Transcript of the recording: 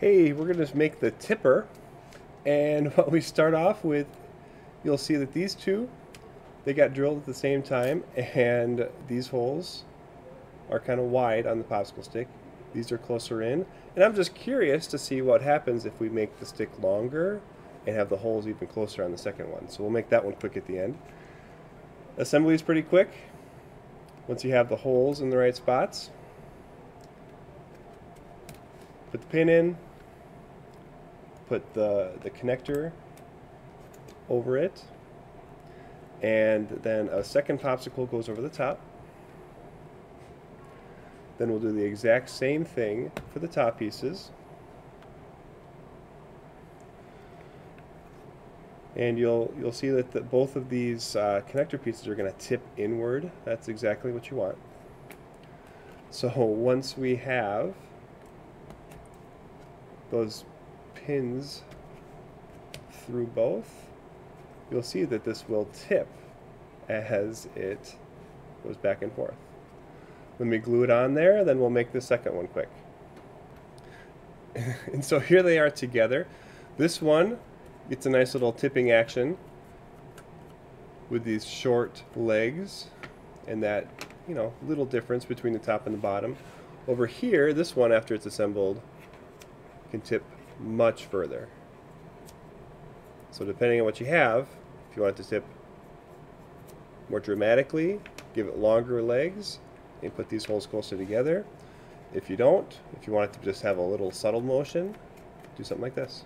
Hey, we're going to make the tipper. And what we start off with, you'll see that these two, they got drilled at the same time. And these holes are kind of wide on the popsicle stick. These are closer in. And I'm just curious to see what happens if we make the stick longer and have the holes even closer on the second one. So we'll make that one quick at the end. Assembly is pretty quick. Once you have the holes in the right spots, put the pin in, put the, the connector over it, and then a second popsicle goes over the top. Then we'll do the exact same thing for the top pieces. And you'll you'll see that the, both of these uh, connector pieces are going to tip inward. That's exactly what you want. So once we have those pins through both, you'll see that this will tip as it goes back and forth. When we glue it on there, then we'll make the second one quick. and so here they are together. This one gets a nice little tipping action with these short legs and that, you know, little difference between the top and the bottom. Over here, this one, after it's assembled, can tip much further. So depending on what you have, if you want it to tip more dramatically, give it longer legs, and put these holes closer together. If you don't, if you want it to just have a little subtle motion, do something like this.